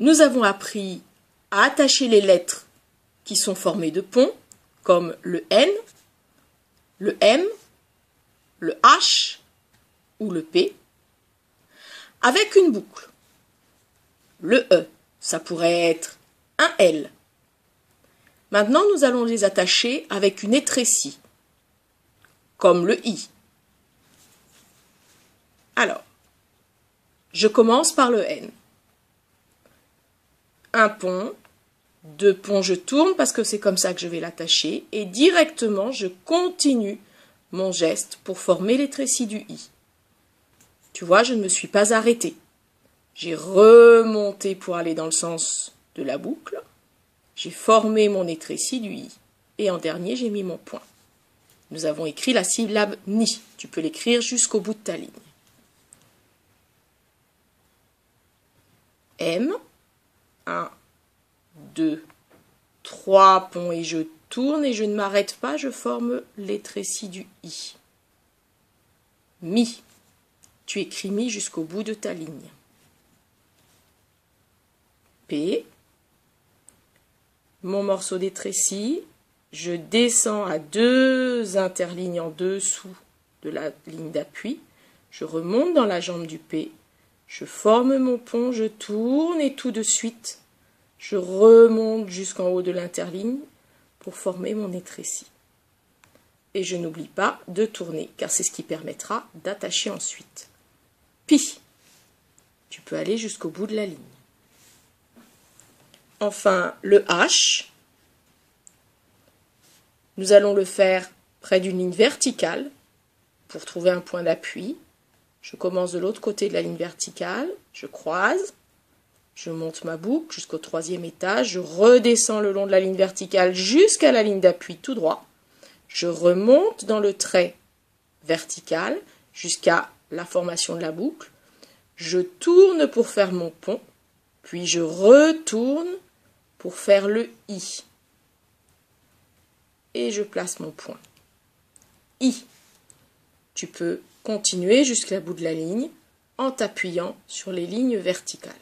nous avons appris à attacher les lettres qui sont formées de ponts, comme le N, le M, le H ou le P, avec une boucle. Le E, ça pourrait être un L. Maintenant, nous allons les attacher avec une étrécie, comme le I. Alors, je commence par le N. Un pont, deux ponts, je tourne parce que c'est comme ça que je vais l'attacher et directement je continue mon geste pour former les du I. Tu vois, je ne me suis pas arrêtée. J'ai remonté pour aller dans le sens de la boucle. J'ai formé mon étrécie du i. Et en dernier, j'ai mis mon point. Nous avons écrit la syllabe ni. Tu peux l'écrire jusqu'au bout de ta ligne. M. 1, 2, 3 ponts et je tourne et je ne m'arrête pas, je forme l'étrécie du i. Mi. Tu écris mi jusqu'au bout de ta ligne. P. Mon morceau d'étrécie, je descends à deux interlignes en dessous de la ligne d'appui, je remonte dans la jambe du P, je forme mon pont, je tourne et tout de suite, je remonte jusqu'en haut de l'interligne pour former mon étrécie. Et je n'oublie pas de tourner, car c'est ce qui permettra d'attacher ensuite. Pi. Tu peux aller jusqu'au bout de la ligne. Enfin, le H, nous allons le faire près d'une ligne verticale pour trouver un point d'appui. Je commence de l'autre côté de la ligne verticale, je croise, je monte ma boucle jusqu'au troisième étage, je redescends le long de la ligne verticale jusqu'à la ligne d'appui tout droit, je remonte dans le trait vertical jusqu'à la formation de la boucle, je tourne pour faire mon pont, puis je retourne pour faire le I. Et je place mon point. I. Tu peux continuer jusqu'à bout de la ligne en t'appuyant sur les lignes verticales.